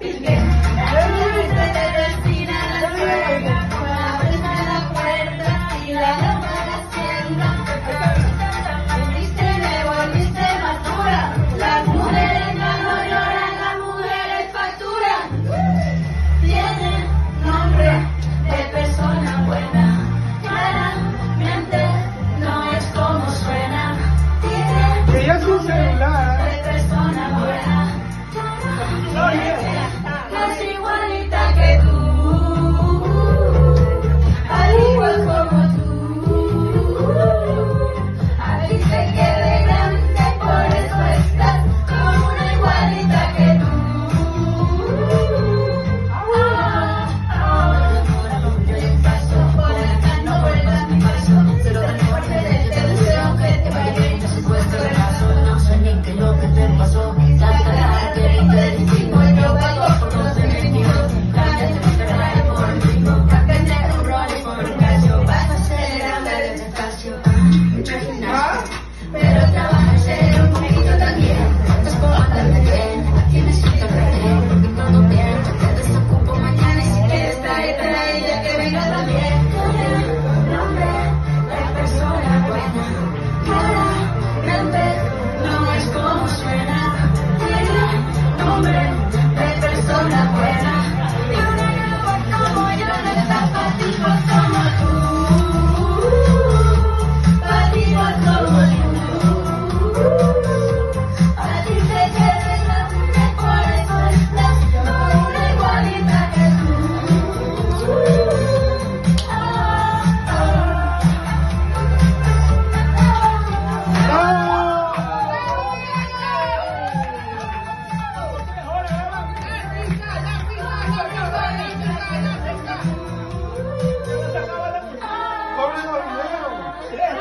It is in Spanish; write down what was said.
Bilge. pero trabajas en un poquito también. Estás por andar de bien, tienes que correr, porque todo bien. Te desocupo mañana y si quieres trae, trae, ya que venga también. Corre, nombre, la persona buena. Cara, grande, no es como suena. Tiene nombre. 没有钱